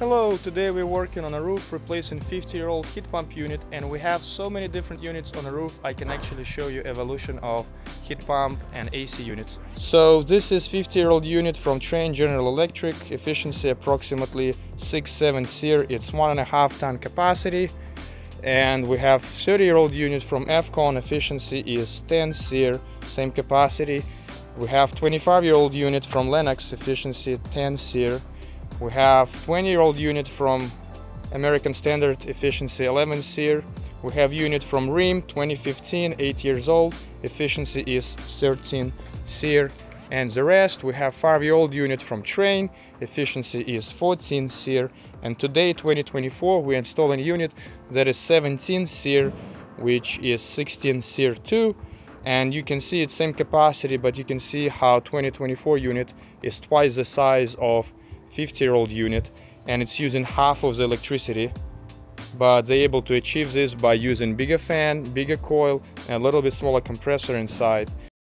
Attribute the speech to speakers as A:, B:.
A: Hello, today we're working on a roof replacing 50 year old heat pump unit and we have so many different units on the roof I can actually show you evolution of heat pump and AC units. So this is 50 year old unit from Trane General Electric, efficiency approximately 6-7 SEER, it's one and a half ton capacity and we have 30 year old unit from Evcon, efficiency is 10 SEER, same capacity. We have 25 year old unit from Lennox, efficiency 10 SEER we have 20 year old unit from American Standard Efficiency 11 SEER. We have unit from Rheem 2015, 8 years old, efficiency is 13 SEER. And the rest, we have 5 year old unit from Trane, efficiency is 14 SEER. And today, 2024, we install a unit that is 17 SEER, which is 16 SEER 2. And you can see it's same capacity, but you can see how 2024 unit is twice the size of 50 year old unit and it's using half of the electricity but they're able to achieve this by using bigger fan, bigger coil and a little bit smaller compressor inside